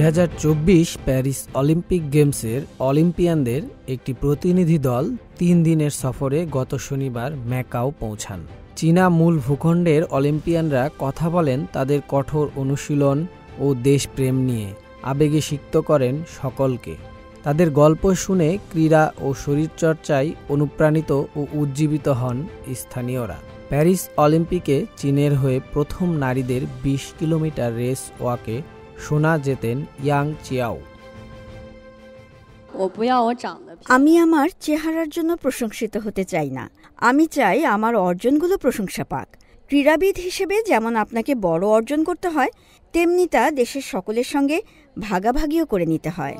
দুই হাজার চব্বিশ প্যারিস অলিম্পিক গেমসের অলিম্পিয়ানদের একটি প্রতিনিধি দল তিন দিনের সফরে গত শনিবার ম্যাকাও পৌঁছান। চীনা মূল ভূখণ্ডের অলিম্পিয়ানরা কথা বলেন তাদের কঠোর অনুশীলন ও দেশপ্রেম নিয়ে, আবেগে সিক্ত করেন সকলকে। তাদের গল্প শুনে ক্রীড়া ও শরীরচর্চায় অনুপ্রাণিত ও উজ্জীবিত হন স্থানীয়রা। প্যারিস অলিম্পিকে চীনের হয়ে প্রথম নারীদের ২০ কিলোমিটার রেস ওয়াকে শোনা যেতেন ইয়াং চিয়াও। আমি আমার চেহারার জন্য প্রশংসিত হতে চাই না। আমি চাই আমার অর্জনগুলো প্রশংসা পাক। ক্রীড়াবিদ হিসেবে যেমন আপনাকে বড় অর্জন করতে হয় তেমনি তা দেশের সকলের সঙ্গে ভাগাভাগিও করে নিতে হয়।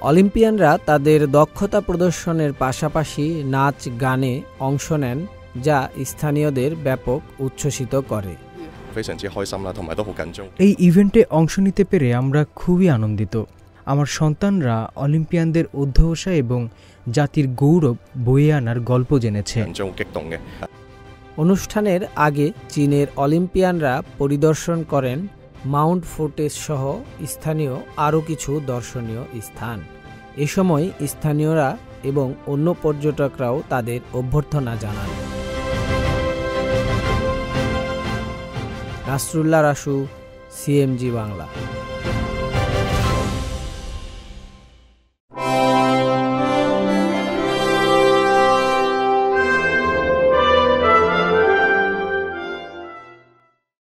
অলিম্পিয়ানরা তাদের দক্ষতা প্রদর্শনের পাশাপাশি নাচ গানে অংশ নেন যা স্থানীয়দের ব্যাপক উচ্ছ্বসিত করে। 非常之开心啦，同埋都好紧张。 এই ইভেন্টে অংশ নিতে পেরে আমরা খুবই আনন্দিত আমার সন্তানরা অলিম্পিয়ানদের অধ্যবসায় এবং জাতির গৌরব বয়ে আনার গল্প জেনেছে 紧张好激动嘅。 অনুষ্ঠানের আগে চীনের অলিম্পিয়ানরা পরিদর্শন করেন মাউন্ট ফোর্টেস সহ স্থানীয় আরও কিছু দর্শনীয় স্থান এ সময় স্থানীয়রা এবং অন্য পর্যটকরাও তাদের অভ্যর্থনা জানান নাসরুল্লাহ রাসু সিএমজি বাংলা।